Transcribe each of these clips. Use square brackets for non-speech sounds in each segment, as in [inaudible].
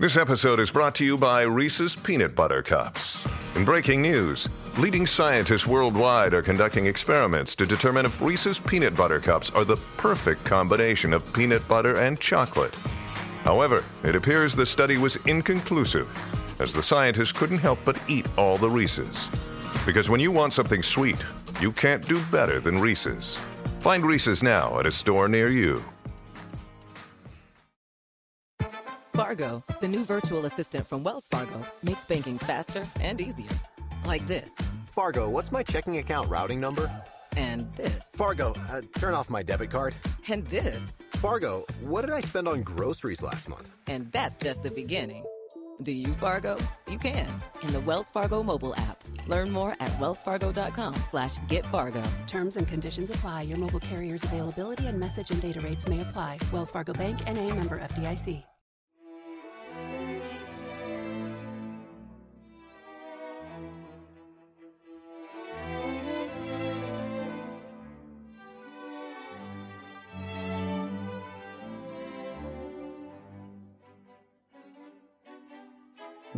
This episode is brought to you by Reese's Peanut Butter Cups. In breaking news, leading scientists worldwide are conducting experiments to determine if Reese's Peanut Butter Cups are the perfect combination of peanut butter and chocolate. However, it appears the study was inconclusive, as the scientists couldn't help but eat all the Reese's. Because when you want something sweet, you can't do better than Reese's. Find Reese's now at a store near you. Fargo, the new virtual assistant from Wells Fargo, makes banking faster and easier. Like this. Fargo, what's my checking account routing number? And this. Fargo, uh, turn off my debit card. And this. Fargo, what did I spend on groceries last month? And that's just the beginning. Do you, Fargo? You can. In the Wells Fargo mobile app. Learn more at wellsfargo.com slash get Fargo. Terms and conditions apply. Your mobile carrier's availability and message and data rates may apply. Wells Fargo Bank and a member FDIC.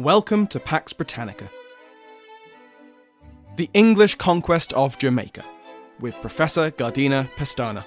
Welcome to Pax Britannica. The English Conquest of Jamaica, with Professor Gardina Pestana.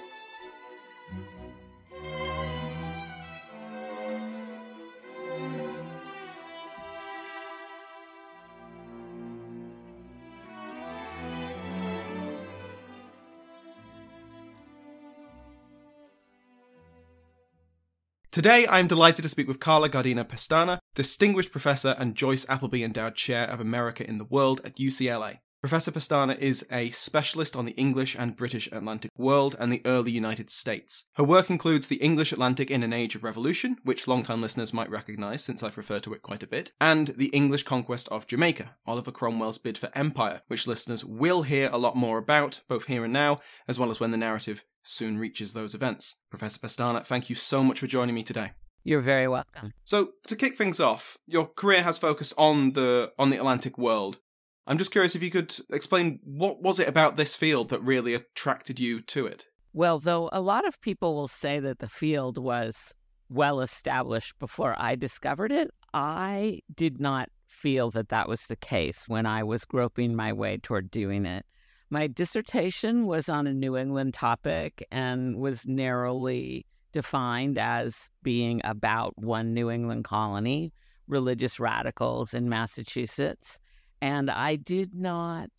Today, I'm delighted to speak with Carla Gardina Pestana, Distinguished Professor and Joyce Appleby Endowed Chair of America in the World at UCLA. Professor Pestana is a specialist on the English and British Atlantic world and the early United States. Her work includes the English Atlantic in an Age of Revolution, which long-time listeners might recognize since I've referred to it quite a bit, and the English Conquest of Jamaica, Oliver Cromwell's bid for empire, which listeners will hear a lot more about, both here and now, as well as when the narrative soon reaches those events. Professor Pestana, thank you so much for joining me today. You're very welcome. So, to kick things off, your career has focused on the on the Atlantic world. I'm just curious if you could explain what was it about this field that really attracted you to it? Well, though a lot of people will say that the field was well established before I discovered it, I did not feel that that was the case when I was groping my way toward doing it. My dissertation was on a New England topic and was narrowly defined as being about one New England colony, religious radicals in Massachusetts. And I did not,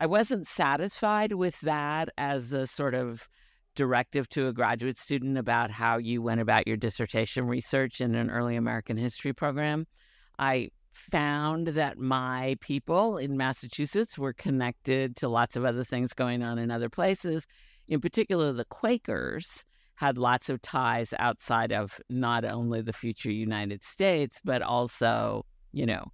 I wasn't satisfied with that as a sort of directive to a graduate student about how you went about your dissertation research in an early American history program. I found that my people in Massachusetts were connected to lots of other things going on in other places. In particular, the Quakers had lots of ties outside of not only the future United States, but also, you know,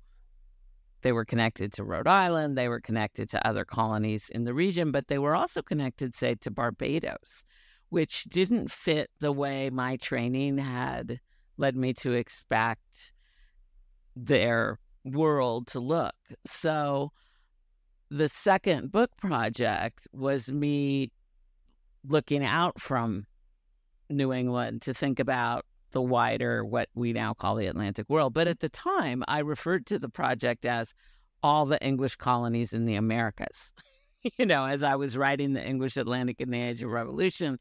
they were connected to Rhode Island, they were connected to other colonies in the region, but they were also connected, say, to Barbados, which didn't fit the way my training had led me to expect their world to look. So the second book project was me looking out from New England to think about the wider, what we now call the Atlantic world. But mm-hmm. at the time, I referred to the project as all the English colonies in the Americas. [laughs] you know, as I was writing the English Atlantic in the Age of Revolution,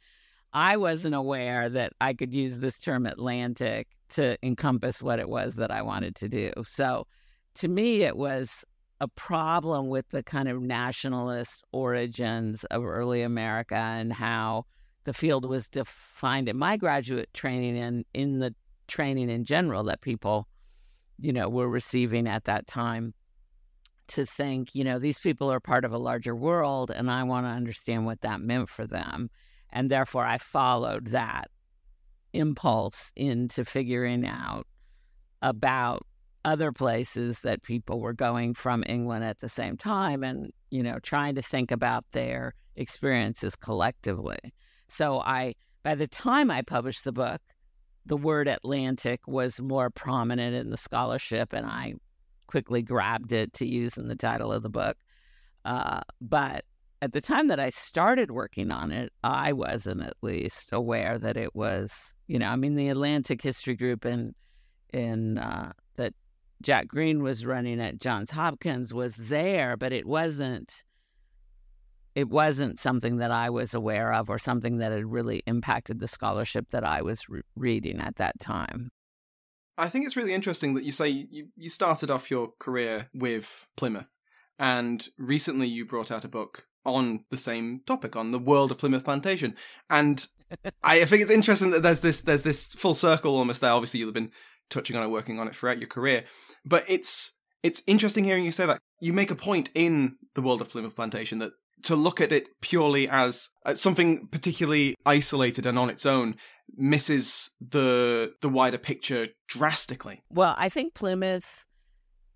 I wasn't aware that I could use this term Atlantic to encompass what it was that I wanted to do. So to me, it was a problem with the kind of nationalist origins of early America and how the field was defined in my graduate training and in the training in general that people, you know, were receiving at that time to think, you know, these people are part of a larger world and I want to understand what that meant for them. And therefore, I followed that impulse into figuring out about other places that people were going from England at the same time and, you know, trying to think about their experiences collectively. So I, by the time I published the book, the word Atlantic was more prominent in the scholarship, and I quickly grabbed it to use in the title of the book. Uh, but at the time that I started working on it, I wasn't at least aware that it was, you know, I mean, the Atlantic History Group in in uh, that Jack Greene was running at Johns Hopkins was there, but it wasn't it wasn't something that I was aware of or something that had really impacted the scholarship that I was re- reading at that time. I think it's really interesting that you say you, you started off your career with Plymouth, and recently you brought out a book on the same topic, on the world of Plymouth Plantation. And [laughs] I think it's interesting that there's this there's this full circle almost there. Obviously, you've been touching on it, working on it throughout your career, but it's it's interesting hearing you say that. You make a point in the world of Plymouth Plantation that to look at it purely as uh, something particularly isolated and on its own misses the the wider picture drastically. Well, I think Plymouth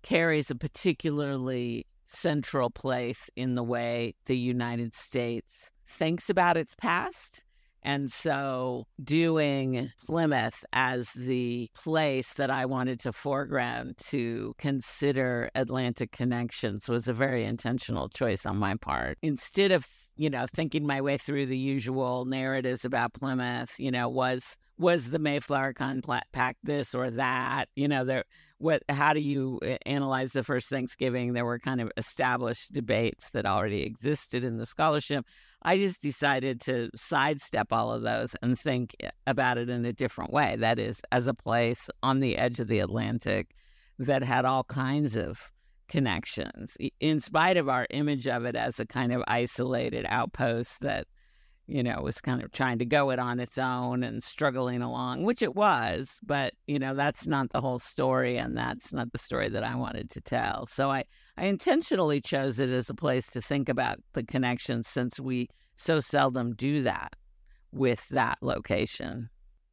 carries a particularly central place in the way the United States thinks about its past and so, doing Plymouth as the place that I wanted to foreground to consider Atlantic connections was a very intentional choice on my part. Instead of, you know, thinking my way through the usual narratives about Plymouth, you know, was was the Mayflower Compact this or that? You know, there what how do you uh, analyze the first Thanksgiving? There were kind of established debates that already existed in the scholarship. I just decided to sidestep all of those and think about it in a different way. That is, as a place on the edge of the Atlantic that had all kinds of connections, in spite of our image of it as a kind of isolated outpost that you know, was kind of trying to go it on its own and struggling along, which it was, but you know, that's not the whole story and that's not the story that I wanted to tell. So I I intentionally chose it as a place to think about the connections since we so seldom do that with that location.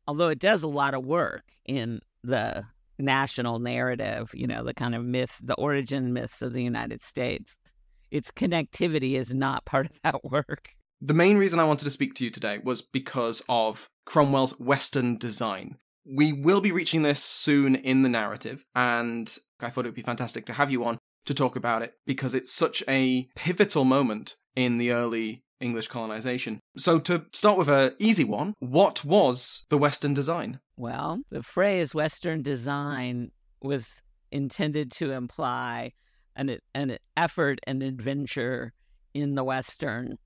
Although it does a lot of work in the national narrative, you know, the kind of myth, the origin myths of the United States. Its connectivity is not [laughs] part of that work. The main reason I wanted to speak to you today was because of Cromwell's Western design. We will be reaching this soon in the narrative, and I thought it would be fantastic to have you on to talk about it because it's such a pivotal moment in the early English colonization. So, to start with an easy one, what was the Western design? Well, the phrase Western design was intended to imply an, an effort and adventure in the Western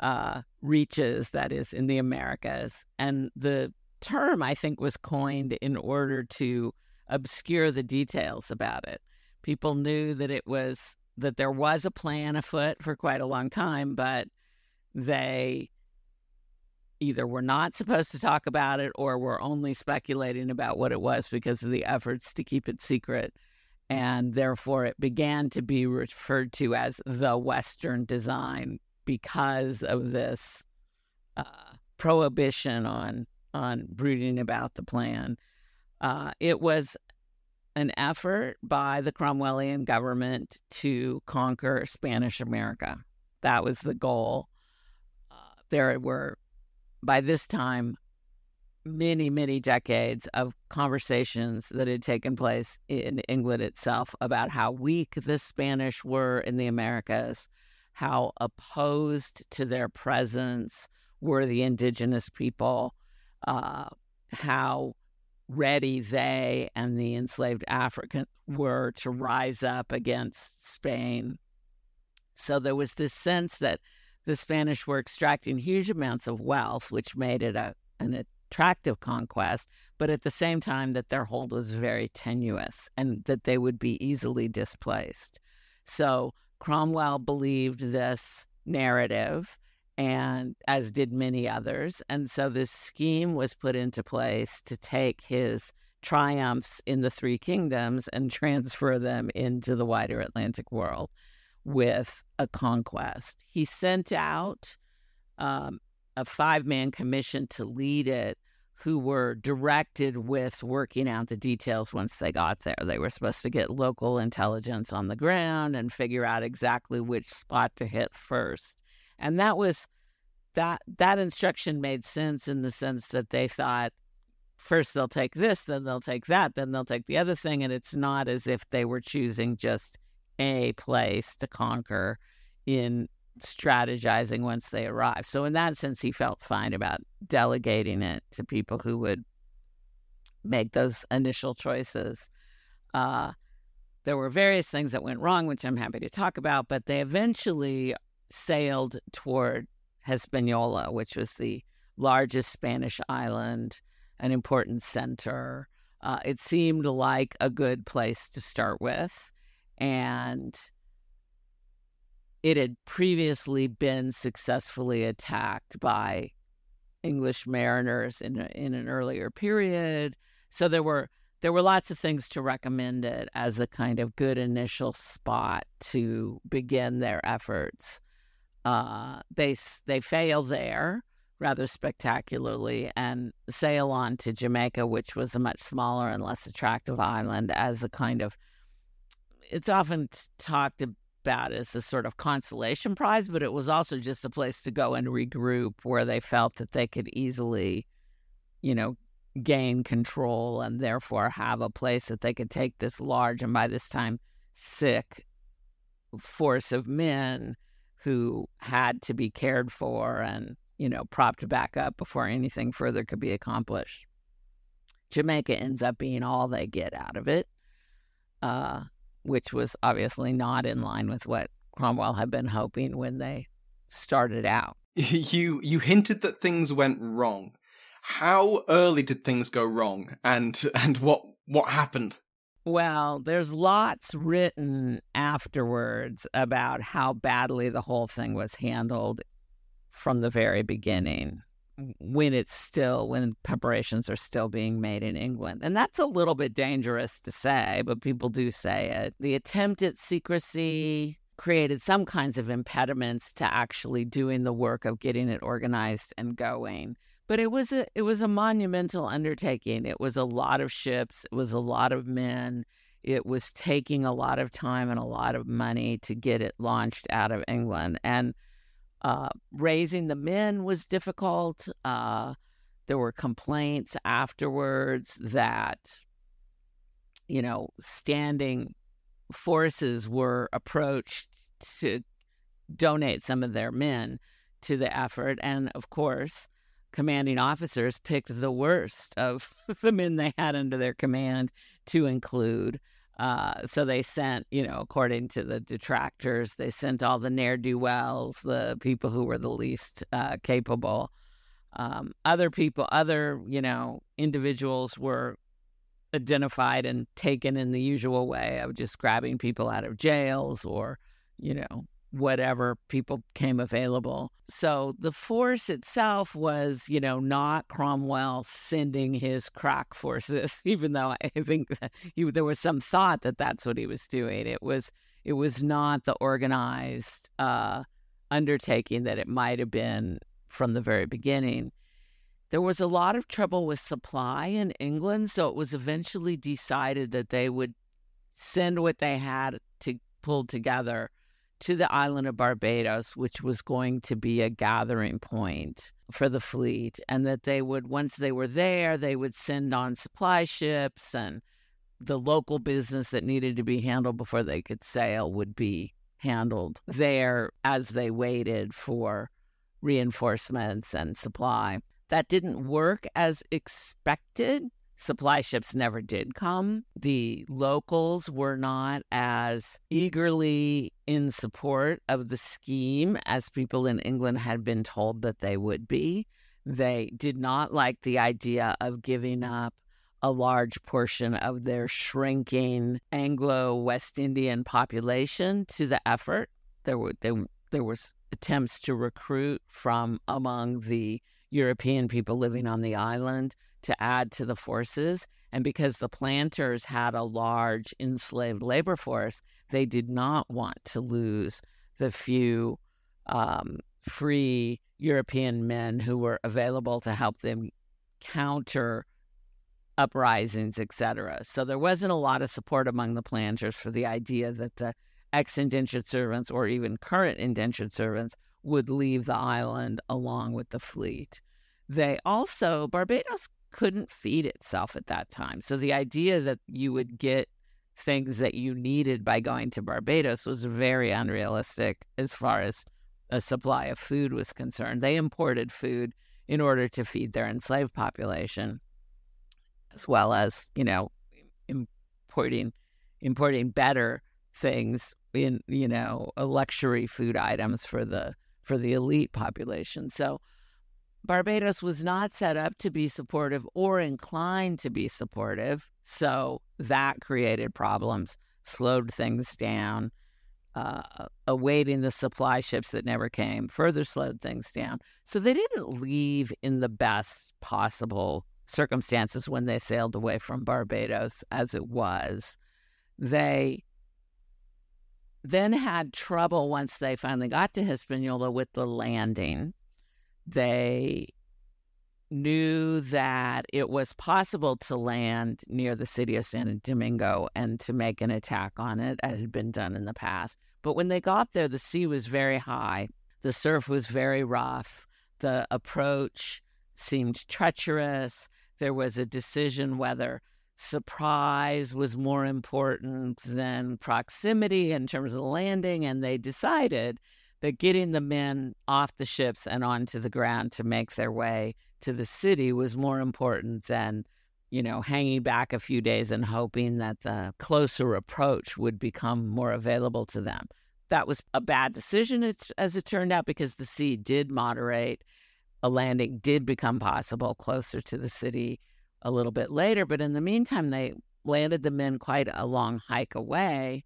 uh, reaches, that is, in the Americas. And the term, I think, was coined in order to obscure the details about it. People knew that it was that there was a plan afoot for quite a long time, but they either were not supposed to talk about it or were only speculating about what it was because of the efforts to keep it secret. And therefore, it began to be referred to as the Western design because of this uh, prohibition on on brooding about the plan. Uh, it was an effort by the Cromwellian government to conquer Spanish America. That was the goal. Uh, there were, by this time, many, many decades of conversations that had taken place in England itself about how weak the Spanish were in the Americas, how opposed to their presence were the indigenous people, uh, how ready they and the enslaved African were to rise up against Spain. So there was this sense that the Spanish were extracting huge amounts of wealth, which made it a, an attractive conquest, but at the same time that their hold was very tenuous and that they would be easily displaced. So Cromwell believed this narrative, and as did many others. And so this scheme was put into place to take his triumphs in the three kingdoms and transfer them into the wider Atlantic world with a conquest. He sent out um, a five man commission to lead it who were directed with working out the details once they got there. They were supposed to get local intelligence on the ground and figure out exactly which spot to hit first. And that was that that instruction made sense in the sense that they thought first they'll take this, then they'll take that, then they'll take the other thing and it's not as if they were choosing just a place to conquer in strategizing once they arrived. So in that sense, he felt fine about delegating it to people who would make those initial choices. Uh, there were various things that went wrong, which I'm happy to talk about, but they eventually sailed toward Hispaniola, which was the largest Spanish island, an important center. Uh, it seemed like a good place to start with. And it had previously been successfully attacked by English mariners in, in an earlier period. So there were there were lots of things to recommend it as a kind of good initial spot to begin their efforts. Uh, they they fail there rather spectacularly and sail on to Jamaica, which was a much smaller and less attractive island, as a kind of. It's often talked about as a sort of consolation prize, but it was also just a place to go and regroup where they felt that they could easily, you know, gain control and therefore have a place that they could take this large and by this time sick force of men who had to be cared for and you know propped back up before anything further could be accomplished. Jamaica ends up being all they get out of it. Uh, which was obviously not in line with what cromwell had been hoping when they started out. [laughs] You you hinted that things went wrong. How early did things go wrong and and what what happened? Well there's lots written afterwards about how badly the whole thing was handled from the very beginning when it's still when preparations are still being made in England. And that's a little bit dangerous to say, but people do say it. The attempt at secrecy created some kinds of impediments to actually doing the work of getting it organized and going but it was a it was a monumental undertaking. It was a lot of ships, it was a lot of men. It was taking a lot of time and a lot of money to get it launched out of England. And uh, raising the men was difficult. Uh, there were complaints afterwards that, you know, standing forces were approached to donate some of their men to the effort. And of course, commanding officers picked the worst of [laughs] the men they had under their command to include. Uh, so they sent, you know, according to the detractors, they sent all the ne'er do wells, the people who were the least uh, capable. Um, other people, other, you know, individuals were identified and taken in the usual way of just grabbing people out of jails or, you know, whatever people came available. So the force itself was, you know, not Cromwell sending his crack forces, [laughs] even though I think he, there was some thought that that's what he was doing. It was it was not the organized uh, undertaking that it might have been from the very beginning. There was a lot of trouble with supply in England, so it was eventually decided that they would send what they had to pull together to the island of Barbados, which was going to be a gathering point for the fleet, and that they would, once they were there, they would send on supply ships and the local business that needed to be handled before they could sail would be handled there as they waited for reinforcements and supply. That didn't work as expected supply ships never did come. The locals were not as eagerly in support of the scheme as people in England had been told that they would be. They did not like the idea of giving up a large portion of their shrinking Anglo West Indian population to the effort. There were there, there was attempts to recruit from among the European people living on the island to add to the forces. And because the planters had a large enslaved labor force, they did not want to lose the few um, free European men who were available to help them counter uprisings, etc. So there wasn't a lot of support among the planters for the idea that the ex indentured servants or even current indentured servants would leave the island along with the fleet. They also, Barbados couldn't feed itself at that time. So the idea that you would get things that you needed by going to Barbados was very unrealistic as far as a supply of food was concerned. They imported food in order to feed their enslaved population. as well as you know importing importing better things in you know luxury food items for the for the elite population. So Barbados was not set up to be supportive or inclined to be supportive. So that created problems, slowed things down. Uh, awaiting the supply ships that never came further slowed things down. So they didn't leave in the best possible circumstances when they sailed away from Barbados as it was. They then had trouble once they finally got to Hispaniola with the landing. They knew that it was possible to land near the city of San Domingo and to make an attack on it, as had been done in the past. But when they got there, the sea was very high, the surf was very rough, the approach seemed treacherous. There was a decision whether surprise was more important than proximity in terms of landing, and they decided that getting the men off the ships and onto the ground to make their way to the city was more important than, you know, hanging back a few days and hoping that the closer approach would become more available to them. That was a bad decision, as it turned out, because the sea did moderate. A landing did become possible closer to the city a little bit later. But in the meantime, they landed the men quite a long hike away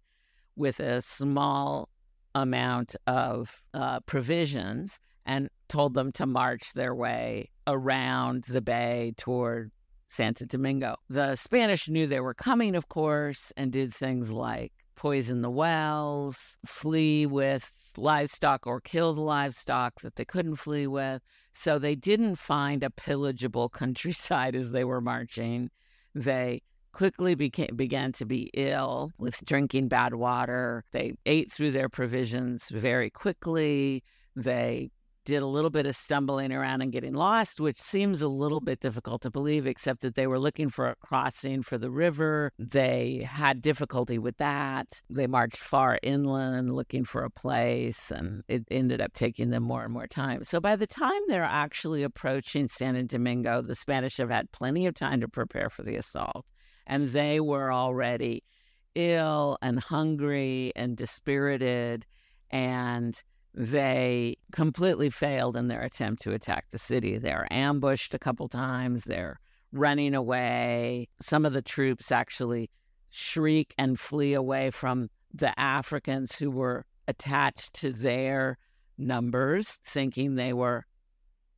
with a small amount of uh, provisions and told them to march their way around the bay toward Santo Domingo. The Spanish knew they were coming, of course, and did things like poison the wells, flee with livestock or kill the livestock that they couldn't flee with. So they didn't find a pillageable countryside as they were marching. They quickly became, began to be ill with drinking bad water. They ate through their provisions very quickly. They did a little bit of stumbling around and getting lost, which seems a little bit difficult to believe, except that they were looking for a crossing for the river. They had difficulty with that. They marched far inland looking for a place, and it ended up taking them more and more time. So by the time they're actually approaching Santo Domingo, the Spanish have had plenty of time to prepare for the assault, and they were already ill and hungry and dispirited and they completely failed in their attempt to attack the city. They're ambushed a couple times, they're running away. Some of the troops actually shriek and flee away from the Africans who were attached to their numbers, thinking they were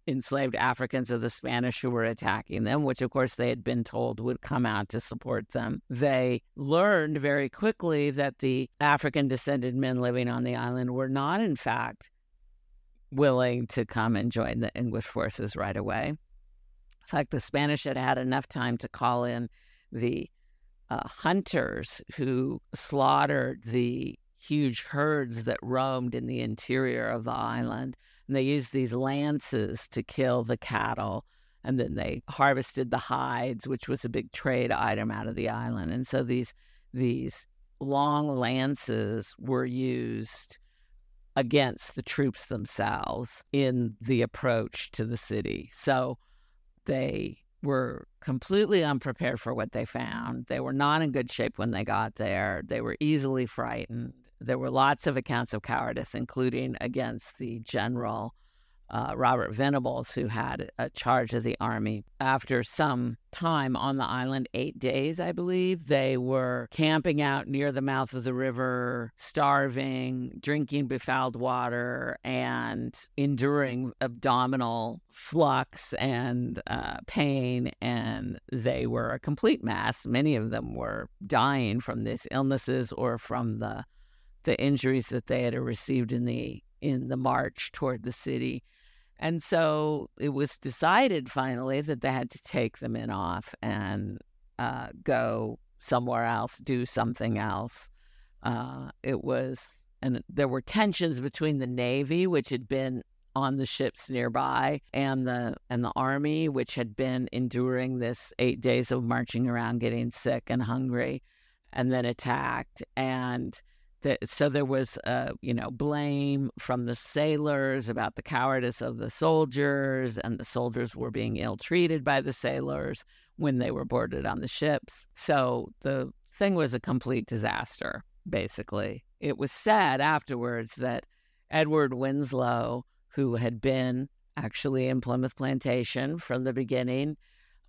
enslaved Africans of the Spanish who were attacking them, which of course they had been told would come out to support them. They learned very quickly that the African descended men living on the island were not, in fact, willing to come and join the English forces right away. In fact, the Spanish had had enough time to call in the uh, hunters who slaughtered the huge herds that roamed in the interior of the island and they used these lances to kill the cattle. And then they harvested the hides, which was a big trade item out of the island. And so these these long lances were used against the troops themselves in the approach to the city. So they were completely unprepared for what they found. They were not in good shape when they got there. They were easily frightened. There were lots of accounts of cowardice, including against the general uh, Robert Venables, who had a charge of the army. After some time on the island, eight days, I believe, they were camping out near the mouth of the river, starving, drinking befouled water, and enduring abdominal flux and uh, pain. And they were a complete mass. Many of them were dying from these illnesses or from the the injuries that they had received in the in the march toward the city. And so it was decided finally that they had to take the men off and uh, go somewhere else, do something else. Uh, it was, and there were tensions between the Navy, which had been on the ships nearby, and the and the army, which had been enduring this eight days of marching around, getting sick and hungry, and then attacked. And so there was, uh, you know, blame from the sailors about the cowardice of the soldiers, and the soldiers were being ill treated by the sailors, when they were boarded on the ships. So the thing was a complete disaster, basically. It was said afterwards that Edward Winslow, who had been actually in Plymouth Plantation from the beginning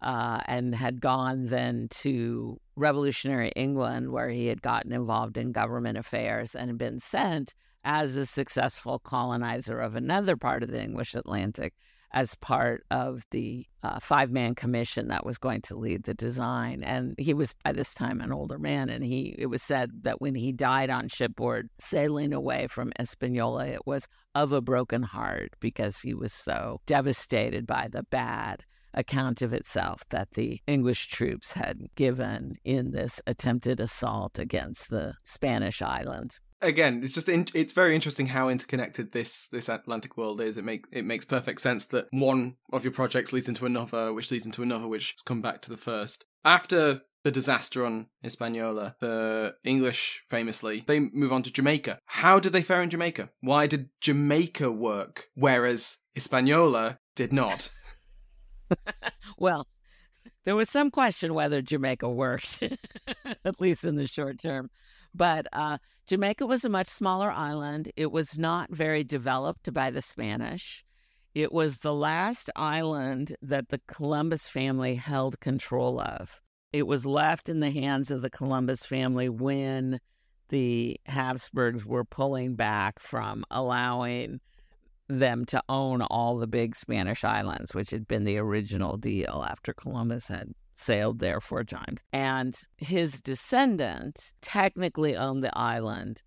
uh, and had gone then to revolutionary England, where he had gotten involved in government affairs and had been sent as a successful colonizer of another part of the English Atlantic as part of the uh, five man commission that was going to lead the design. And he was by this time an older man. And he it was said that when he died on shipboard sailing away from Hispaniola, it was of a broken heart because he was so devastated by the bad account of itself that the English troops had given in this attempted assault against the Spanish island again it's just in, it's very interesting how interconnected this this atlantic world is it make it makes perfect sense that one of your projects leads into another which leads into another which has come back to the first after the disaster on Hispaniola, the English famously, they move on to Jamaica. How did they fare in Jamaica? Why did Jamaica work, whereas Hispaniola did not? [laughs] well, there was some question whether Jamaica worked, [laughs] at least in the short term. But uh, Jamaica was a much smaller island. It was not very developed by the Spanish. It was the last island that the Columbus family held control of. It was left in the hands of the Columbus family when the Habsburgs were pulling back from allowing them to own all the big Spanish islands, which had been the original deal after Columbus had sailed there four times. And his descendant technically owned the island,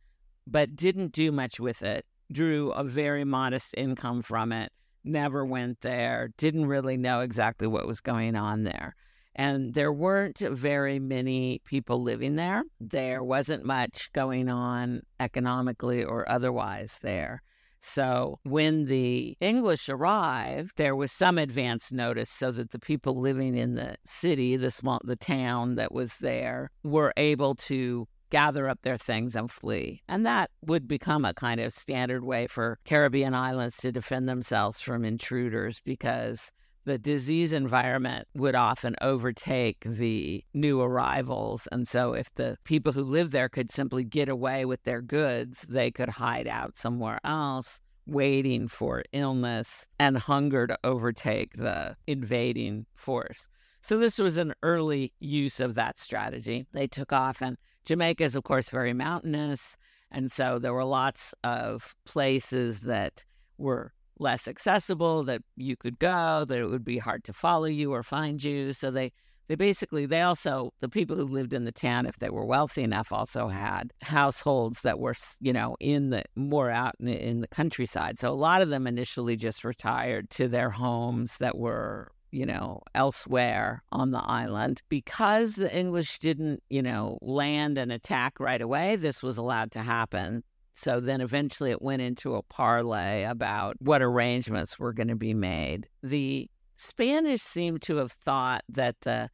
but didn't do much with it, drew a very modest income from it, never went there, didn't really know exactly what was going on there. And there weren't very many people living there. There wasn't much going on economically or otherwise there. So when the English arrived, there was some advance notice so that the people living in the city, the small the town that was there, were able to gather up their things and flee. And that would become a kind of standard way for Caribbean islands to defend themselves from intruders because the disease environment would often overtake the new arrivals. And so, if the people who live there could simply get away with their goods, they could hide out somewhere else, waiting for illness and hunger to overtake the invading force. So, this was an early use of that strategy. They took off, and Jamaica is, of course, very mountainous. And so, there were lots of places that were less accessible, that you could go, that it would be hard to follow you or find you. So they they basically they also the people who lived in the town if they were wealthy enough also had households that were you know in the more out in the, in the countryside. So a lot of them initially just retired to their homes that were you know elsewhere on the island. Because the english didn't you know land and attack right away this was allowed to happen so then eventually it went into a parley about what arrangements were going to be made. The Spanish seem to have thought that the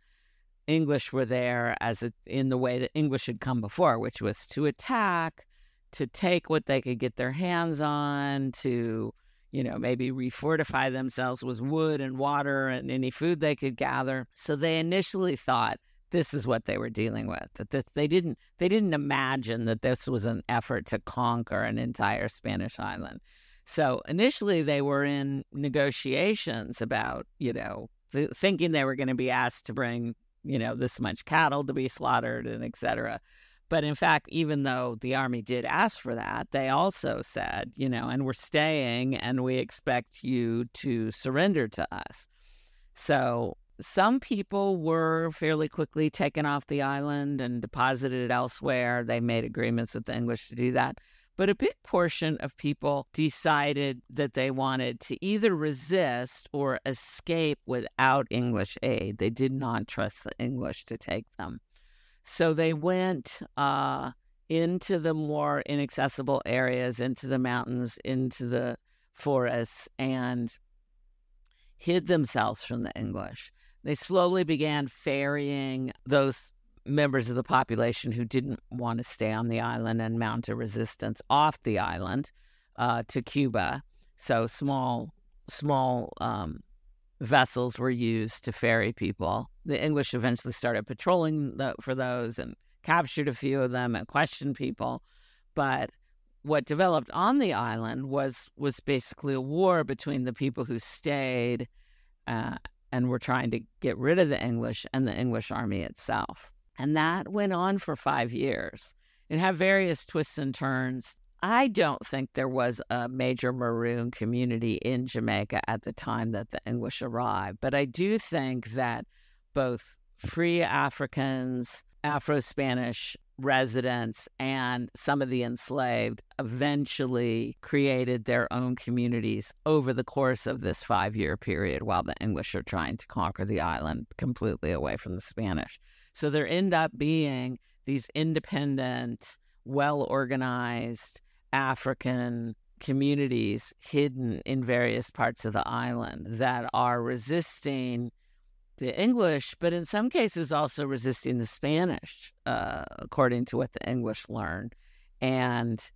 English were there as a, in the way that English had come before, which was to attack, to take what they could get their hands on, to you know maybe refortify themselves with wood and water and any food they could gather. So they initially thought this is what they were dealing with. That this, they didn't they didn't imagine that this was an effort to conquer an entire Spanish island. So initially they were in negotiations about, you know, th- thinking they were going to be asked to bring, you know, this much cattle to be slaughtered and etc. But in fact, even though the army did ask for that, they also said, you know, and we're staying and we expect you to surrender to us. So some people were fairly quickly taken off the island and deposited elsewhere. They made agreements with the English to do that. But a big portion of people decided that they wanted to either resist or escape without English aid. They did not trust the English to take them. So they went uh, into the more inaccessible areas, into the mountains, into the forests, and hid themselves from the English. They slowly began ferrying those members of the population who didn't want to stay on the island and mount a resistance off the island uh, to Cuba. So small, small um, vessels were used to ferry people the English eventually started patrolling the, for those and captured a few of them and questioned people. But what developed on the island was was basically a war between the people who stayed uh, and we were trying to get rid of the English and the English army itself. And that went on for five years. It had various twists and turns. I don't think there was a major Maroon community in Jamaica at the time that the English arrived, but I do think that both free Africans, Afro Spanish residents, and some of the enslaved eventually created their own communities over the course of this five year period while the English are trying to conquer the island completely away from the Spanish. So there end up being these independent, well organized African communities hidden in various parts of the island that are resisting the English, but in some cases also resisting the Spanish, uh, according to what the English learned, and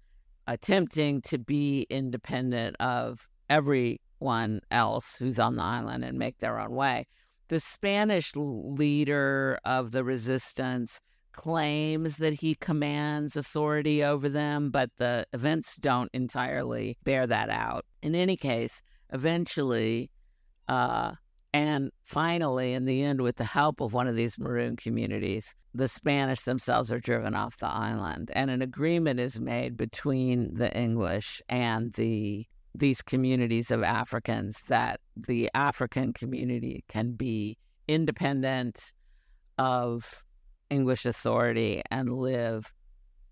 attempting to be independent of everyone else who's on the island and make their own way. The Spanish leader of the resistance claims that he commands authority over them, but the events don't entirely bear that out. In any case, eventually, uh, and finally, in the end, with the help of one of these maroon communities, the Spanish themselves are driven off the island, and an agreement is made between the English and the these communities of Africans that the African community can be independent of English authority and live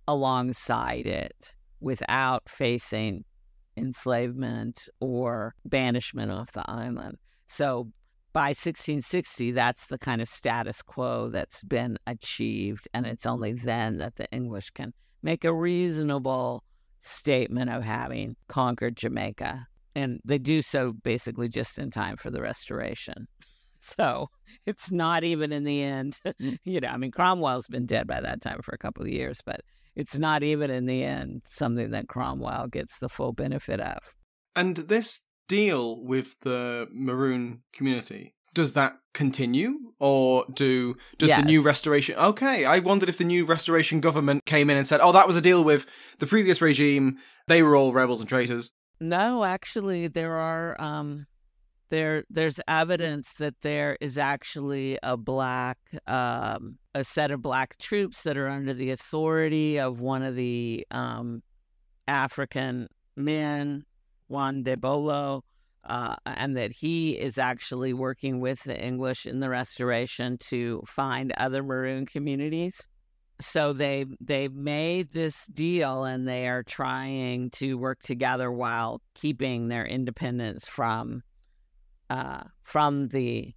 alongside it without facing enslavement or banishment off the island. So by 1660, that's the kind of status quo that's been achieved. And it's only then that the English can make a reasonable statement of having conquered Jamaica. And they do so basically just in time for the restoration. [laughs] So it's not even in the end, [laughs] you know, I mean, Cromwell's been dead by that time for a couple of years, but it's not even in the end something that Cromwell gets the full benefit of. And this deal with the maroon community? Does that continue or do does yes. the new restoration okay i wondered if the new restoration government came in and said oh that was a deal with the previous regime. They were all rebels and traitors. No actually there are um there there's evidence that there is actually a black um a set of black troops that are under the authority of one of the um african men Juan de Bolas, uh, and that he is actually working with the English in the restoration to find other maroon communities. So they they made this deal, and they are trying to work together while keeping their independence from uh, from the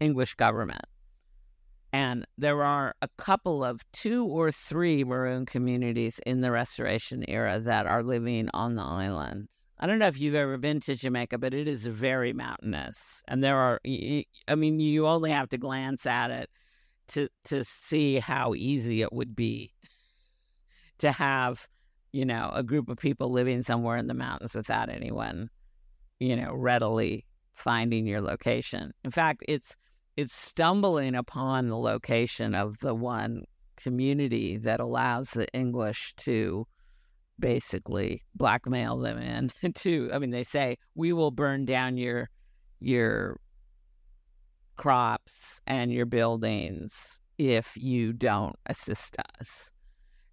English government. And there are a couple of two or three maroon communities in the restoration era that are living on the island. I don't know if you've ever been to Jamaica, but it is very mountainous, and there are. I mean, you only have to glance at it to to see how easy it would be to have, you know, a group of people living somewhere in the mountains without anyone, you know, readily finding your location. In fact, it's it's stumbling upon the location of the one community that allows the English to basically blackmail them into [laughs] I mean they say we will burn down your your crops and your buildings if you don't assist us.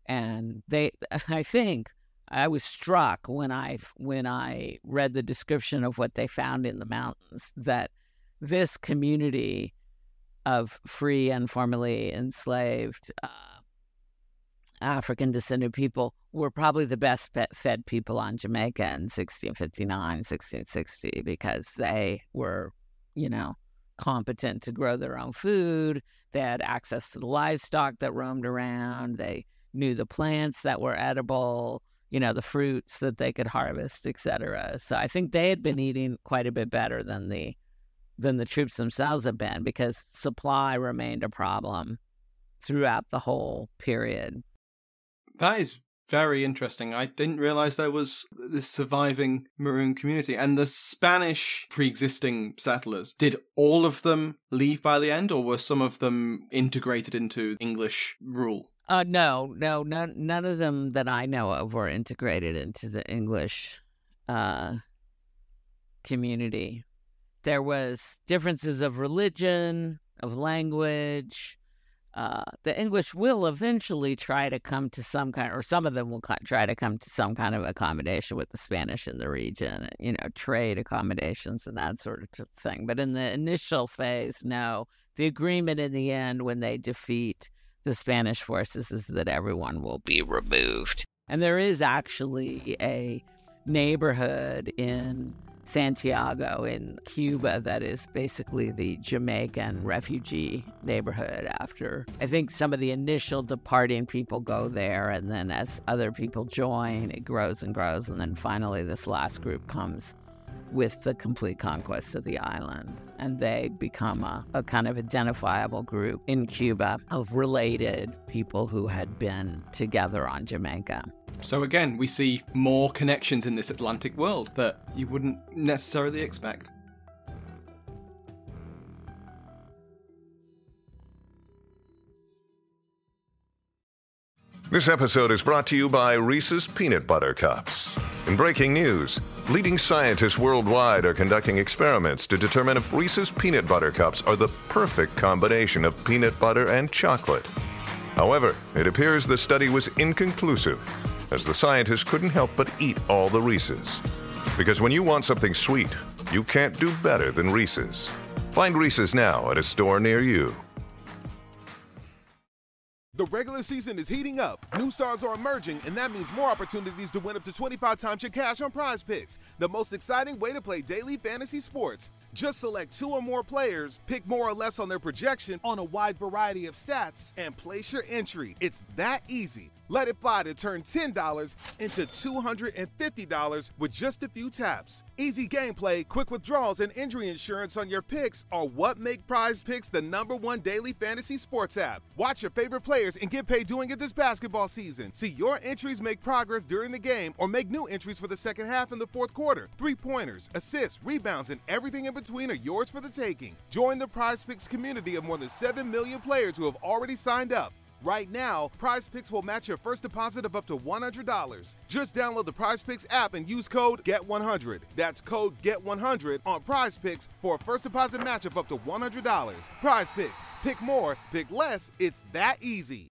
And they [laughs] I think I was struck when I when I read the description of what they found in the mountains that this community of free and formerly enslaved uh, African descended people were probably the best fed people on Jamaica in 1659, 1660, because they were, you know, competent to grow their own food. They had access to the livestock that roamed around. They knew the plants that were edible, you know, the fruits that they could harvest, etc. So I think they had been eating quite a bit better than the than the troops themselves have been because supply remained a problem throughout the whole period. That is very interesting. I didn't realize there was this surviving maroon community. And the Spanish pre existing settlers, did all of them leave by the end, or were some of them integrated into English rule? Uh, no, no, none, none of them that I know of were integrated into the English uh, community. There was differences of religion, of language, uh, the English will eventually try to come to some kind, or some of them will try to come to some kind of accommodation with the Spanish in the region, you know, trade accommodations and that sort of thing. But in the initial phase, no. The agreement in the end, when they defeat the Spanish forces, is that everyone will be removed. And there is actually a neighborhood in Santiago in Cuba, that is basically the Jamaican refugee neighborhood. After I think some of the initial departing people go there, and then as other people join, it grows and grows. And then finally, this last group comes with the complete conquest of the island. And they become a, a, kind of identifiable group in Cuba of related people who had been together on Jamaica. So again, we see more connections in this Atlantic world that you wouldn't necessarily expect. This episode is brought to you by Reese's Peanut Butter Cups. In breaking news, leading scientists worldwide are conducting experiments to determine if Reese's Peanut Butter Cups are the perfect combination of peanut butter and chocolate. However, it appears the study was inconclusive as the scientists couldn't help but eat all the Reese's. Because when you want something sweet, you can't do better than Reese's. Find Reese's now at a store near you. The regular season is heating up. New stars are emerging, and that means more opportunities to win up to 25 times your cash on prize picks. The most exciting way to play daily fantasy sports. Just select two or more players, pick more or less on their projection on a wide variety of stats, and place your entry. It's that easy. Let it fly to turn $10 into $250 with just a few taps. Easy gameplay, quick withdrawals, and injury insurance on your picks are what make Prize Picks the number one daily fantasy sports app. Watch your favorite players and get paid doing it this basketball season. See your entries make progress during the game or make new entries for the second half and the fourth quarter. Three pointers, assists, rebounds, and everything in between are yours for the taking. Join the Prize Picks community of more than 7 million players who have already signed up. Right now, Prize Picks will match your first deposit of up to $100. Just download the Prize Picks app and use code GET100. That's code GET100 on Prize Picks for a first deposit match of up to $100. Prize Picks. Pick more, pick less. It's that easy.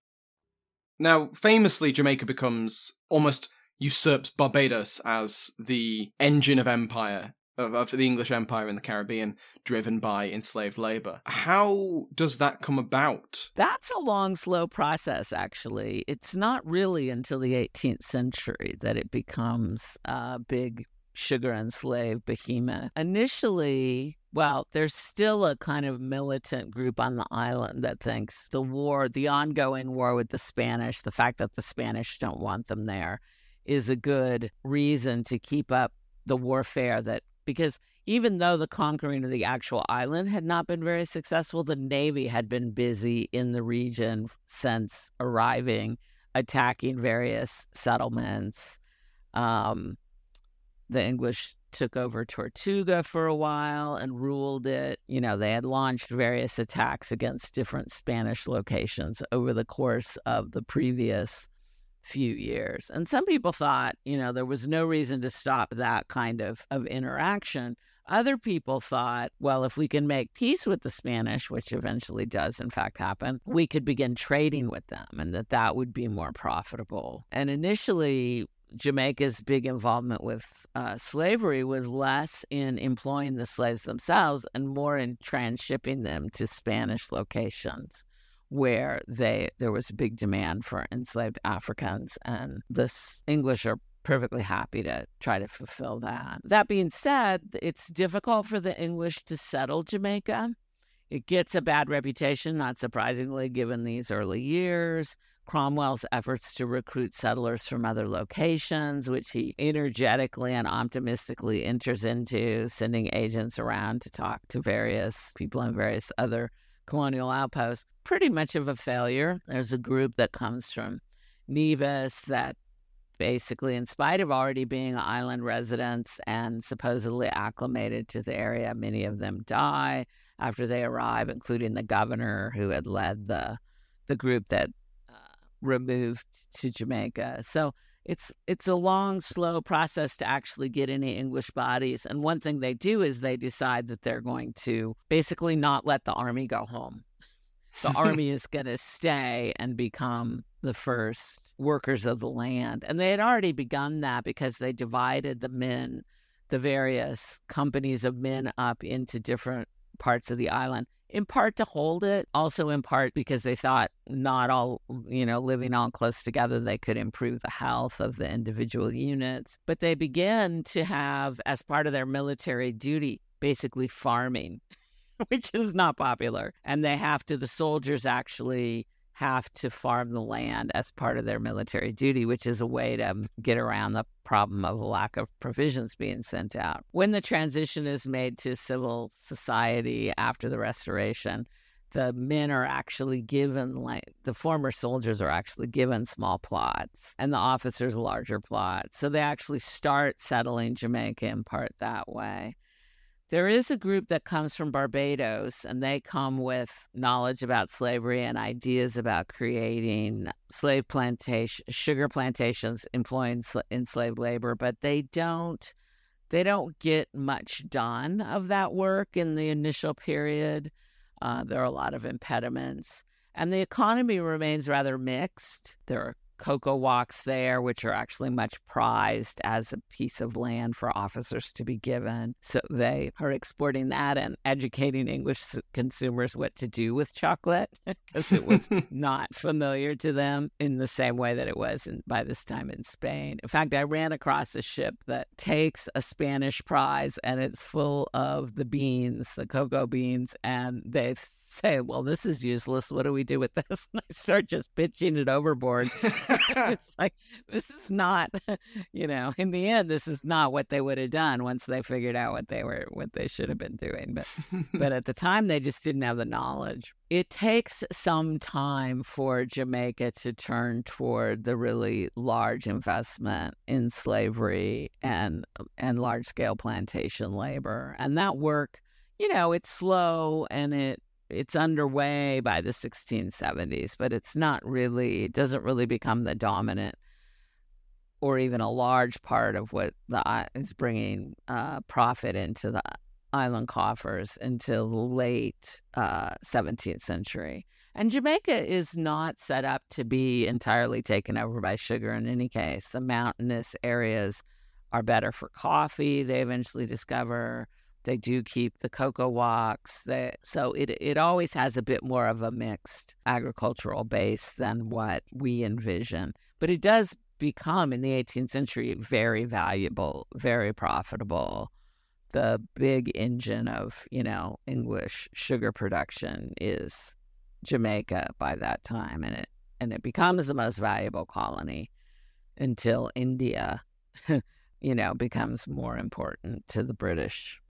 Now, famously, Jamaica becomes almost usurps Barbados as the engine of empire of, of, the English Empire in the Caribbean driven by enslaved labor. How does that come about? That's a long, slow process, actually. It's not really until the 18th century that it becomes a big sugar enslaved behemoth. Initially, well, there's still a kind of militant group on the island that thinks the war, the ongoing war with the Spanish, the fact that the Spanish don't want them there, is a good reason to keep up the warfare that because even though the conquering of the actual island had not been very successful, the Navy had been busy in the region since arriving, attacking various settlements. Um, the English took over Tortuga for a while and ruled it. You know, they had launched various attacks against different Spanish locations over the course of the previous few years. And some people thought, you know, there was no reason to stop that kind of, of interaction. Other people thought, well, if we can make peace with the Spanish, which eventually does in fact happen, we could begin trading with them and that that would be more profitable. And initially, Jamaica's big involvement with uh, slavery was less in employing the slaves themselves and more in transshipping them to Spanish locations where they there was a big demand for enslaved Africans, and the English are perfectly happy to try to fulfill that. That being said, it's difficult for the English to settle Jamaica. It gets a bad reputation, not surprisingly, given these early years. Cromwell's efforts to recruit settlers from other locations, which he energetically and optimistically enters into, sending agents around to talk to various people in various other colonial outpost, pretty much of a failure. There's a group that comes from Nevis that basically, in spite of already being island residents and supposedly acclimated to the area, many of them die after they arrive, including the governor who had led the the group that uh, removed to Jamaica. So it's it's a long, slow process to actually get any English bodies. And one thing they do is they decide that they're going to basically not let the army go home. The [laughs] army is going to stay and become the first workers of the land. And they had already begun that because they divided the men, the various companies of men up into different parts of the island in part to hold it, also in part because they thought not all, you know, living all close together, they could improve the health of the individual units. But they began to have, as part of their military duty, basically farming, [laughs] which is not popular. And they have to, the soldiers actually have to farm the land as part of their military duty, which is a way to um, get around the problem of a lack of provisions being sent out. When the transition is made to civil society after the restoration, the men are actually given like the former soldiers are actually given small plots and the officers larger plots so they actually start settling jamaica in part that way there is a group that comes from Barbados, and they come with knowledge about slavery and ideas about creating slave plantation, sugar plantations employing enslaved labor, but they don't they don't get much done of that work in the initial period. Uh, there are a lot of impediments, and the economy remains rather mixed. There are cocoa walks there, which are actually much prized as a piece of land for officers to be given. So they are exporting that and educating English consumers what to do with chocolate [laughs] because it was [laughs] not familiar to them in the same way that it was in, by this time in Spain. In fact, I ran across a ship that takes a Spanish prize and it's full of the beans, the cocoa beans, and they say, Well, this is useless. What do we do with this? [laughs] And I start just pitching it overboard. [laughs] [laughs] it's like, this is not, you know, in the end, this is not what they would have done once they figured out what they were, what they should have been doing. But, but at the time, they just didn't have the knowledge. It takes some time for Jamaica to turn toward the really large investment in slavery and and large scale plantation labor. And that work, you know, it's slow and it it's underway by the 1670s, but it's not really, it doesn't really become the dominant or even a large part of what the is bringing uh, profit into the island coffers until the late uh, 17th century. And Jamaica is not set up to be entirely taken over by sugar in any case. The mountainous areas are better for coffee, they eventually discover. They do keep the cocoa walks. They, so it it always has a bit more of a mixed agricultural base than what we envision. But it does become in the 18th century very valuable, very profitable. The big engine of you know English sugar production is Jamaica by that time, and it and it becomes the most valuable colony until India, [laughs] you know, becomes more important to the British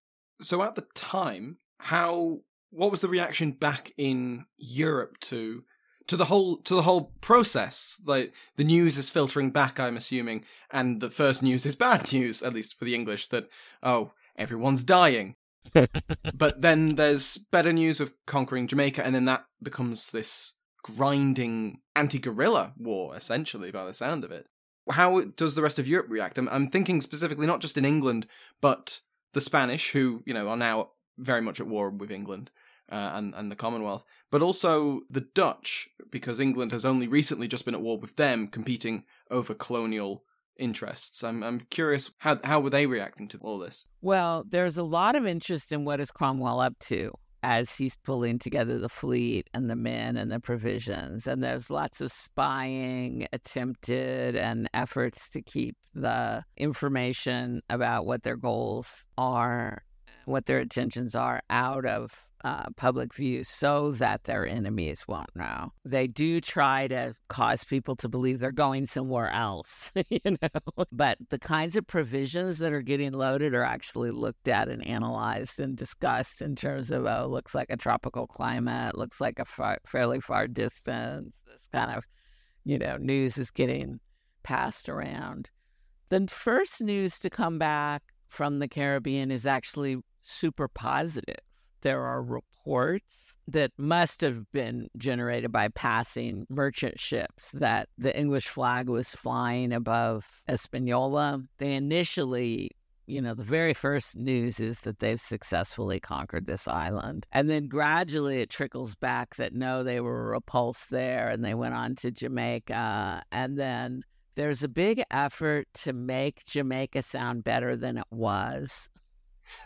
so at the time, how what was the reaction back in Europe to to the whole to the whole process? Like the news is filtering back, I'm assuming, and the first news is [laughs] bad news, at least for the English, that oh everyone's dying. [laughs] but then there's better news of conquering Jamaica, and then that becomes this grinding anti-guerrilla war, essentially, by the sound of it. How does the rest of Europe react? I'm, I'm thinking specifically not just in England, but the Spanish, who you know are now very much at war with England uh, and and the Commonwealth, but also the Dutch, because England has only recently just been at war with them, competing over colonial interests. I'm I'm curious how how were they reacting to all this? Well, there's a lot of interest in what is Cromwell up to as he's pulling together the fleet and the men and the provisions. And there's lots of spying attempted and efforts to keep the information about what their goals are, what their intentions are out of uh, public view so that their enemies won't know. They do try to cause people to believe they're going somewhere else, [laughs] you know. But the kinds of provisions that are getting loaded are actually looked at and analyzed and discussed in terms of, oh, looks like a tropical climate, looks like a far, fairly far distance. This kind of, you know, news is getting passed around. The first news to come back from the Caribbean is actually super positive. There are reports that must have been generated by passing merchant ships that the English flag was flying above Hispaniola. They initially you know, the very first news is that they've successfully conquered this island. And then gradually it trickles back that no, they were repulsed there and they went on to Jamaica. And then there's a big effort to make Jamaica sound better than it was.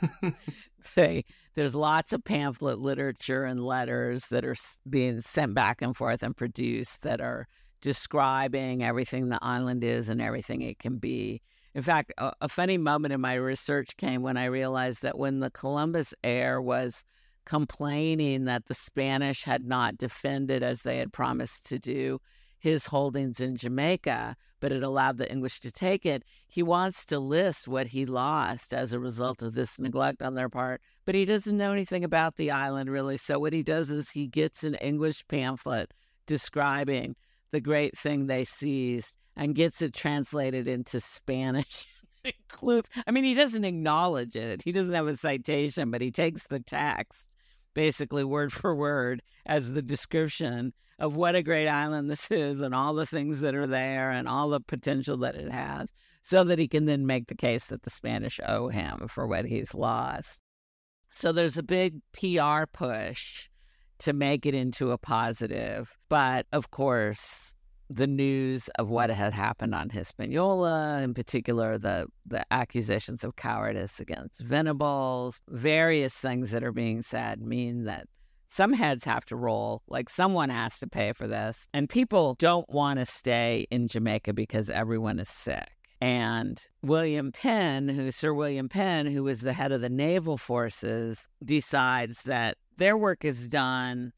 [laughs] they there's lots of pamphlet literature and letters that are being sent back and forth and produced that are describing everything the island is and everything it can be. In fact, a, a funny moment in my research came when I realized that when the Columbus heir was complaining that the Spanish had not defended as they had promised to do his holdings in Jamaica, but it allowed the English to take it. He wants to list what he lost as a result of this neglect on their part, but he doesn't know anything about the island really. So what he does is he gets an English pamphlet describing the great thing they seized and gets it translated into Spanish. [laughs] includes I mean he doesn't acknowledge it. He doesn't have a citation, but he takes the text basically word for word as the description of what a great island this is and all the things that are there and all the potential that it has, so that he can then make the case that the Spanish owe him for what he's lost. So there's a big PR push to make it into a positive. But of course, the news of what had happened on Hispaniola, in particular the the accusations of cowardice against Venables, various things that are being said mean that some heads have to roll. Like someone has to pay for this. And people don't want to stay in Jamaica because everyone is sick. And William Penn, who Sir William Penn, who was the head of the naval forces, decides that their work is done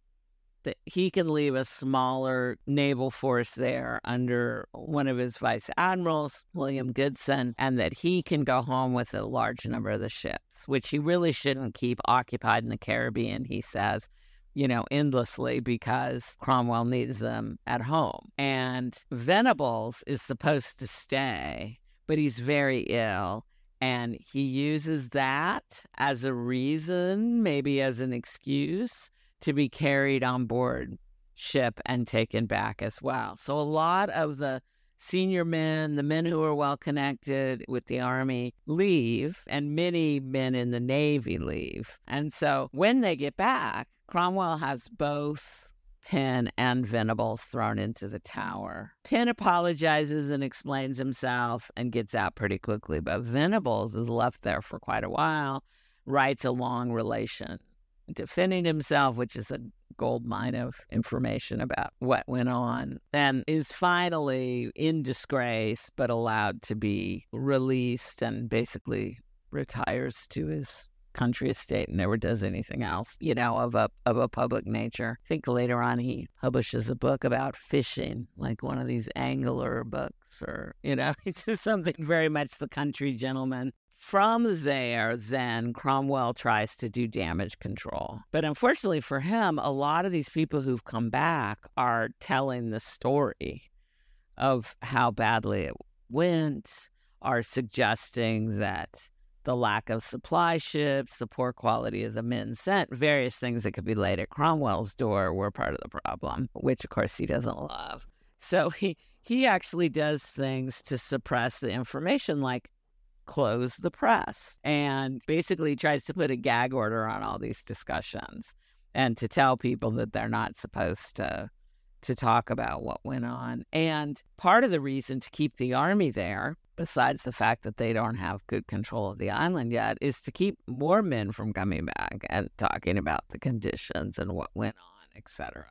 that he can leave a smaller naval force there under one of his vice admirals, William Goodson, and that he can go home with a large number of the ships, which he really shouldn't keep occupied in the Caribbean, he says, you know, endlessly because Cromwell needs them at home. And Venables is supposed to stay, but he's very ill. And he uses that as a reason, maybe as an excuse to be carried on board ship and taken back as well. So a lot of the senior men, the men who are well connected with the army, leave, and many men in the navy leave. And so when they get back, Cromwell has both Penn and Venables thrown into the tower. Penn apologizes and explains himself and gets out pretty quickly, but Venables is left there for quite a while, writes a long relation defending himself, which is a gold mine of information about what went on, and is finally in disgrace but allowed to be released and basically retires to his country estate and never does anything else, you know, of a of a public nature. I think later on he publishes a book about fishing, like one of these angler books or you know, [laughs] it's just something very much the country gentleman from there, then Cromwell tries to do damage control. But unfortunately for him, a lot of these people who've come back are telling the story of how badly it went, are suggesting that the lack of supply ships, the poor quality of the men sent, various things that could be laid at Cromwell's door were part of the problem, which of course he doesn't love. So he he actually does things to suppress the information like close the press and basically tries to put a gag order on all these discussions and to tell people that they're not supposed to to talk about what went on. And part of the reason to keep the army there, besides the fact that they don't have good control of the island yet, is to keep more men from coming back and talking about the conditions and what went on, etc.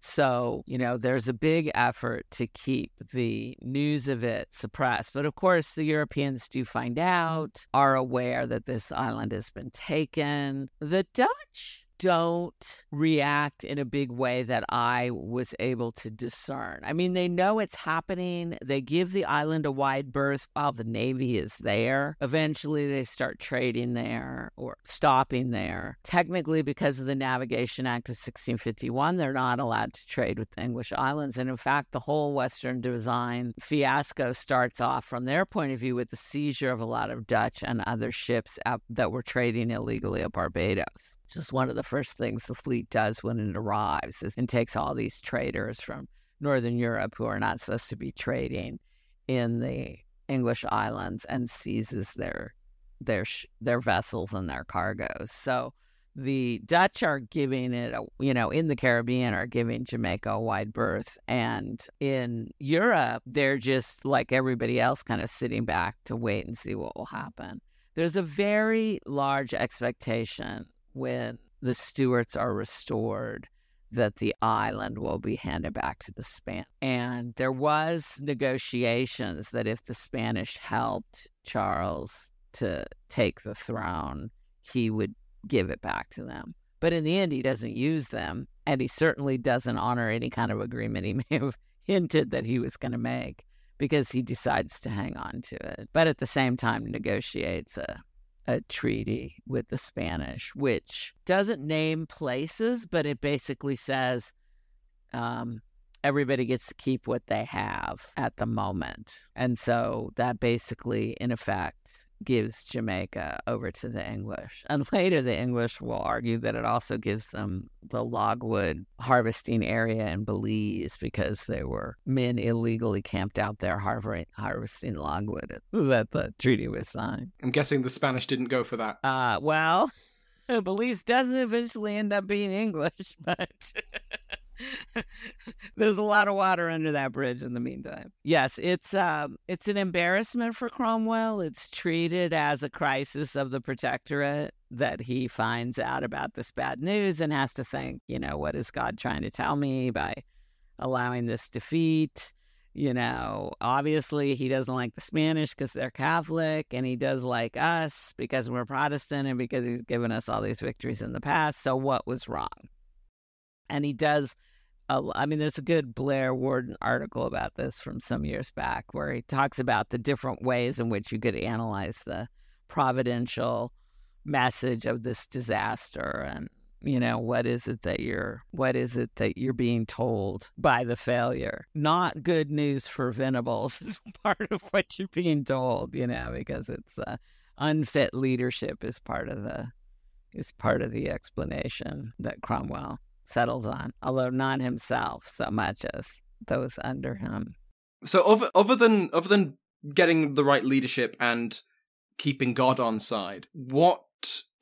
So, you know, there's a big effort to keep the news of it suppressed. But of course, the Europeans do find mm-hmm. out, are aware that this island has been taken. The Dutch don't react in a big way that I was able to discern. I mean, they know it's happening. They give the island a wide berth while the Navy is there. Eventually, they start trading there or stopping there. Technically, because of the Navigation Act of 1651, they're not allowed to trade with the English islands. And in fact, the whole Western design fiasco starts off from their point of view with the seizure of a lot of Dutch and other ships that were trading illegally at Barbados. Just one of the first things the fleet does when it arrives is and takes all these traders from Northern Europe who are not supposed to be trading in the English islands and seizes their their their vessels and their cargoes. So the Dutch are giving it, a, you know, in the Caribbean are giving Jamaica a wide berth. And in Europe, they're just like everybody else, kind of sitting back to wait and see what will happen. There's a very large expectation when the Stuarts are restored that the island will be handed back to the Spanish. And there was negotiations that if the Spanish helped Charles to take the throne, he would give it back to them. But in the end, he doesn't use them, and he certainly doesn't honor any kind of agreement he [laughs] may have hinted that he was going to make because he decides to hang on to it. But at the same time, negotiates a a treaty with the Spanish, which doesn't name places, but it basically says um, everybody gets to keep what they have at the moment. And so that basically, in effect, gives Jamaica over to the English. And later, the English will argue that it also gives them the logwood harvesting area in Belize because they were men illegally camped out there harvesting logwood [laughs] that the treaty was signed. I'm guessing the Spanish didn't go for that. Uh, well, [laughs] Belize doesn't eventually end up being English, [laughs] but. [laughs] There's a lot of water under that bridge in the meantime. Yes, it's um, it's an embarrassment for Cromwell. It's treated as a crisis of the protectorate that he finds out about this bad news and has to think, you know, what is God trying to tell me by allowing this defeat? You know, obviously he doesn't like the Spanish because they're Catholic, and he does like us because we're Protestant and because he's given us all these victories in the past. So what was wrong? And he does I mean, there's a good Blair Worden article about this from some years back where he talks about the different ways in which you could analyze the providential message of this disaster and you know what is it that you're what is it that you're being told by the failure? Not good news for venables [laughs] is part of what you're being told you know because it's uh, unfit leadership is part of the is part of the explanation that cromwell settles on, although not himself so much as those under him. So other other than other than getting the right leadership and keeping God on side, what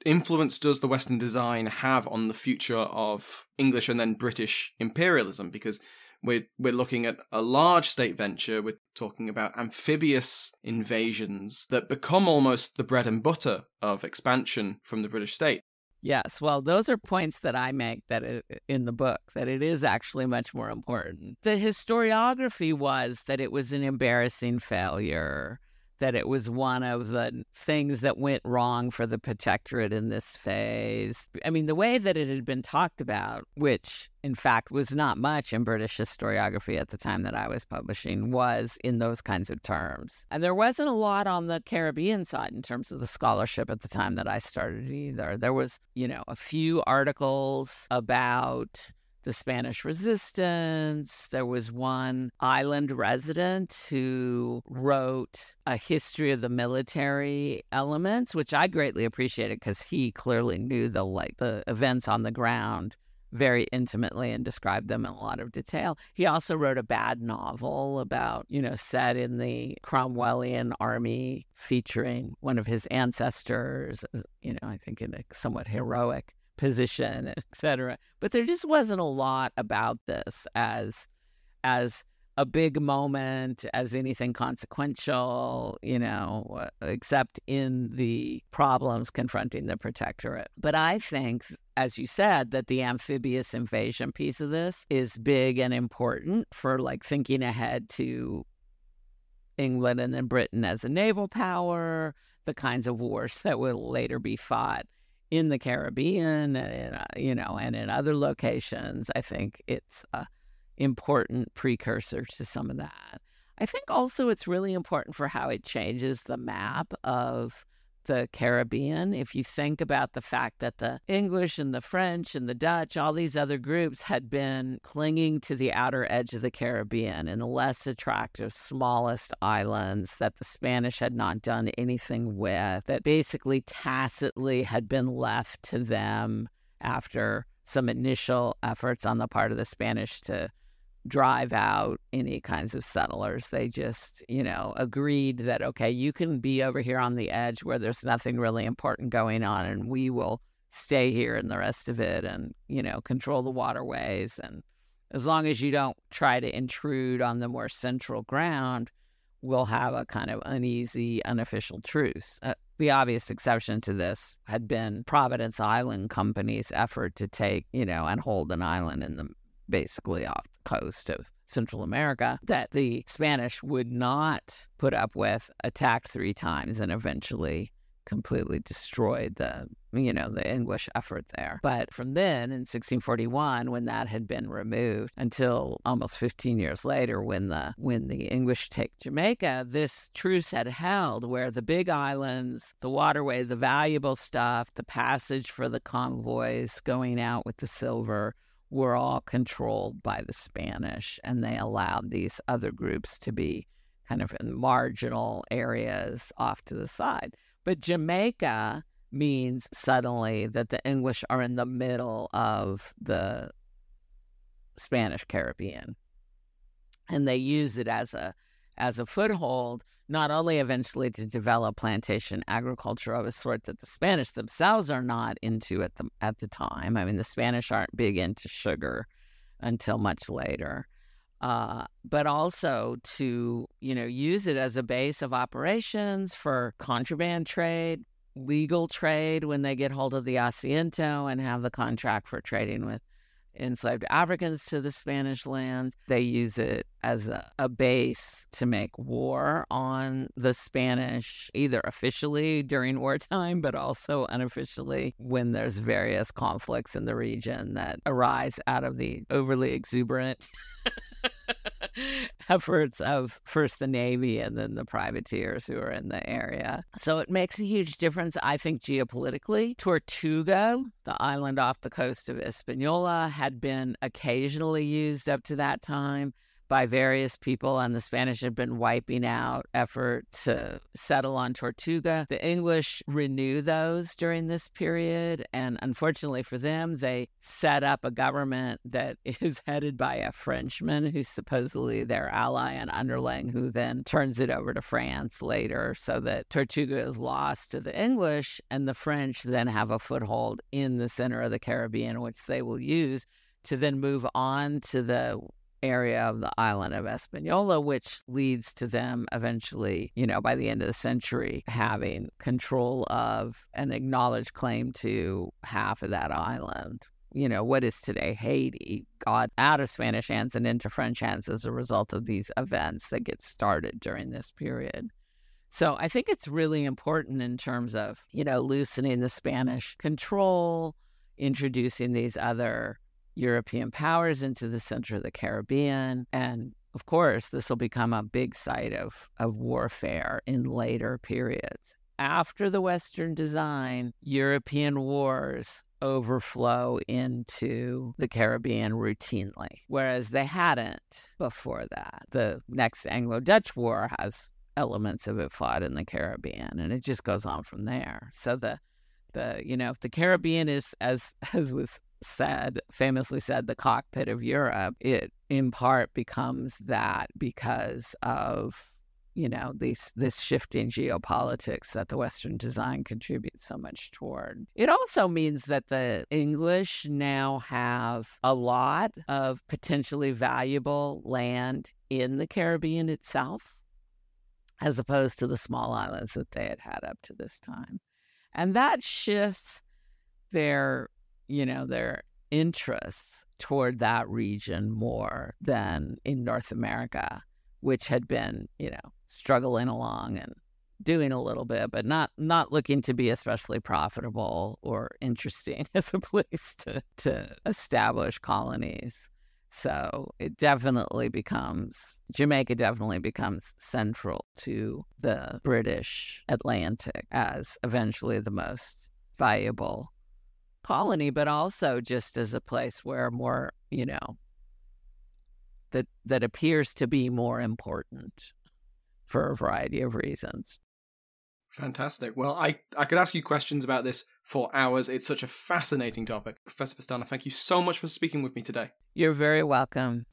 influence does the Western design have on the future of English and then British imperialism? Because we're we're looking at a large state venture. We're talking about amphibious invasions that become almost the bread and butter of expansion from the British state. Yes, well, those are points that I make that it, in the book that it is actually much more important. The historiography was that it was an embarrassing failure that it was one of the things that went wrong for the protectorate in this phase. I mean, the way that it had been talked about, which in fact was not much in British historiography at the time that I was publishing, was in those kinds of terms. And there wasn't a lot on the Caribbean side in terms of the scholarship at the time that I started either. There was, you know, a few articles about the Spanish resistance. There was one island resident who wrote a history of the military elements, which I greatly appreciated because he clearly knew the like the events on the ground very intimately and described them in a lot of detail. He also wrote a bad novel about, you know, set in the Cromwellian army featuring one of his ancestors, uh, you know, I think in a somewhat heroic position, etc. But there just wasn't a lot about this as as a big moment, as anything consequential, you know, except in the problems confronting the protectorate. But I think, as you said, that the amphibious invasion piece of this is big and important for like thinking ahead to England and then Britain as a naval power, the kinds of wars that will later be fought in the Caribbean and in, uh, you know and in other locations. I think it's a important precursor to some of that. I think also it's really important for how it changes the map of the Caribbean. If you think about the fact that the English and the French and the Dutch, all these other groups had been clinging to the outer edge of the Caribbean in the less attractive, smallest islands that the Spanish had not done anything with, that basically tacitly had been left to them after some initial efforts on the part of the Spanish to drive out any kinds of settlers. They just, you know, agreed that, okay, you can be over here on the edge where there's nothing really important going on, and we will stay here and the rest of it and, you know, control the waterways. And as long as you don't try to intrude on the more central ground, we'll have a kind of uneasy, unofficial truce. Uh, the obvious exception to this had been Providence Island Company's effort to take, you know, and hold an island in the basically off the coast of Central America that the Spanish would not put up with, attacked three times, and eventually completely destroyed the you know the English effort there. But from then in 1641 when that had been removed until almost 15 years later when the when the English take Jamaica this truce had held where the big islands, the waterway, the valuable stuff, the passage for the convoys going out with the silver were all controlled by the Spanish, and they allowed these other groups to be kind of in marginal areas off to the side. But Jamaica means suddenly that the English are in the middle of the Spanish Caribbean. And they use it as a as a foothold, not only eventually to develop plantation agriculture of a sort that the Spanish themselves are not into at the at the time. I mean, the Spanish aren't big into sugar until much later. Uh, but also to you know use it as a base of operations for contraband trade, legal trade when they get hold of the Asiento and have the contract for trading with enslaved Africans to the Spanish lands. They use it as a, a, base to make war on the Spanish, either officially during wartime, but also unofficially when there's various conflicts in the region that arise out of the overly exuberant [laughs] [laughs] efforts of first the Navy and then the privateers who are in the area. So it makes a huge difference, I think, geopolitically. Tortuga, the island off the coast of Hispaniola, had been occasionally used up to that time by various people, and the Spanish had been wiping out effort to settle on Tortuga. The English renew those during this period, and unfortunately for them, they set up a government that [laughs] is headed by a Frenchman who's supposedly their ally and underling, who then turns it over to France later, so that Tortuga is lost to the English, and the French then have a foothold in the center of the Caribbean, which they will use to then move on to the area of the island of Hispaniola, which leads to them eventually, you know, by the end of the century, having control of an acknowledged claim to half of that island. You know, what is today Haiti got out of Spanish hands and into French hands as a result of these events that get started during this period. So I think it's really important in terms of, you know, loosening the Spanish control, introducing these other European powers into the center of the Caribbean. And of course, this will become a big site of, of warfare in later periods. After the Western design, European wars overflow into the Caribbean routinely, whereas they hadn't before that. The next Anglo Dutch War has elements of it fought in the Caribbean, and it just goes on from there. So the the you know if the Caribbean is as [laughs] as was said, famously said, the cockpit of Europe, it in part becomes that because of you know these this shifting geopolitics that the western design contributes so much toward. It also means that the english now have a lot of potentially valuable land in the caribbean itself as opposed to the small islands that they had had up to this time. And that shifts their you know, their interests toward that region more than in North America, which had been, you know, struggling along and doing a little bit, but not not looking to be especially profitable or interesting [laughs] as a place to to establish colonies. So it definitely becomes Jamaica definitely becomes central to the British Atlantic as eventually the most valuable colony, but also just as a place where more, you know, that that appears to be more important for a variety of reasons. Fantastic. Well, I, I could ask you questions about this for hours. It's such a fascinating topic. Professor Pestana, thank you so much for speaking with me today. You're very welcome.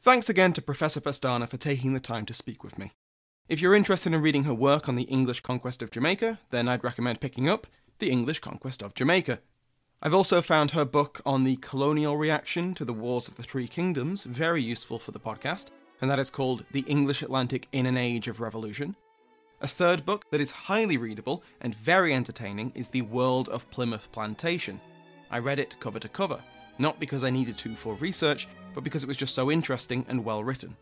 Thanks again to Professor Pestana for taking the time to speak with me. If you're interested in reading her work on the English conquest of Jamaica, then I'd recommend picking up The English Conquest of Jamaica. I've also found her book on the colonial reaction to the Wars of the Three Kingdoms very useful for the podcast, and that is called The English Atlantic in an Age of Revolution. A third book that is highly readable and very entertaining is The World of Plymouth Plantation. I read it cover to cover, not because I needed to for research, but because it was just so interesting and well written.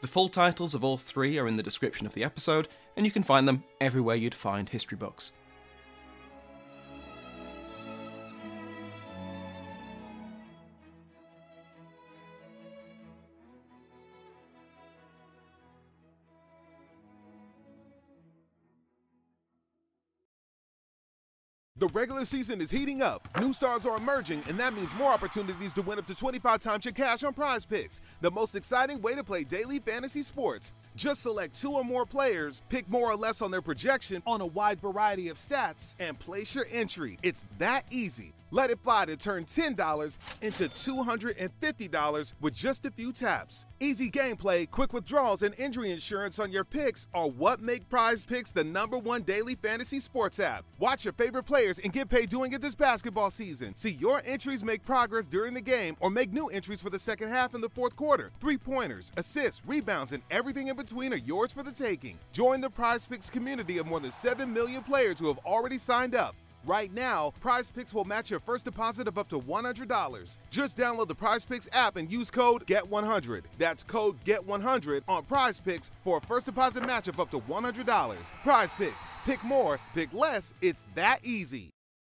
The full titles of all three are in the description of the episode, and you can find them everywhere you'd find history books. The regular season is heating up. New stars are emerging, and that means more opportunities to win up to 25 times your cash on prize picks. The most exciting way to play daily fantasy sports. Just select two or more players, pick more or less on their projection on a wide variety of stats, and place your entry. It's that easy. Let it fly to turn $10 into $250 with just a few taps. Easy gameplay, quick withdrawals, and injury insurance on your picks are what make Prize Picks the number one daily fantasy sports app. Watch your favorite players and get paid doing it this basketball season. See your entries make progress during the game or make new entries for the second half and the fourth quarter. Three pointers, assists, rebounds, and everything in between are yours for the taking. Join the Prize Picks community of more than 7 million players who have already signed up. Right now, Prize Picks will match your first deposit of up to $100. Just download the Prize Picks app and use code GET100. That's code GET100 on Prize Picks for a first deposit match of up to $100. Prize Picks. Pick more, pick less. It's that easy.